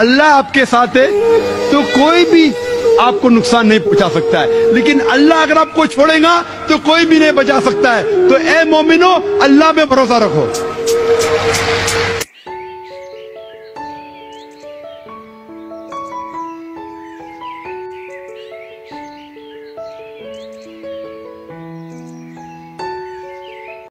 अल्लाह आपके साथ है तो कोई भी आपको नुकसान नहीं पहुँचा सकता है। लेकिन अल्लाह अगर आपको छोड़ेगा तो कोई भी नहीं बचा सकता है। तो ए मोमिनो, अल्लाह में भरोसा रखो।